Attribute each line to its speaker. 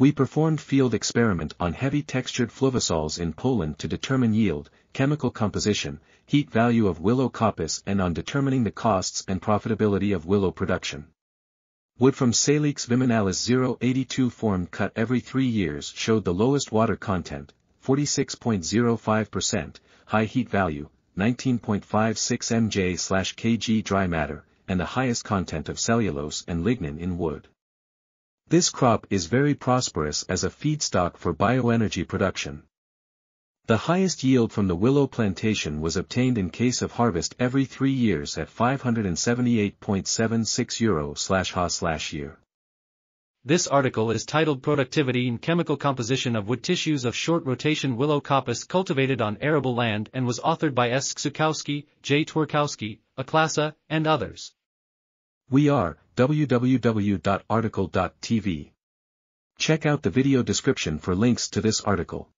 Speaker 1: We performed field experiment on heavy textured fluvisols in Poland to determine yield, chemical composition, heat value of willow coppice and on determining the costs and profitability of willow production. Wood from Salix viminalis 082 formed cut every three years showed the lowest water content, 46.05%, high heat value, 19.56 mj/kg dry matter, and the highest content of cellulose and lignin in wood. This crop is very prosperous as a feedstock for bioenergy production. The highest yield from the willow plantation was obtained in case of harvest every three years at 578.76 euro ha slash year.
Speaker 2: This article is titled Productivity and Chemical Composition of Wood Tissues of Short Rotation Willow Coppice Cultivated on Arable Land and was authored by S. Szczukowski, J. Tworkowski, Aklasa, and others.
Speaker 1: We are www.article.tv. Check out the video description for links to this article.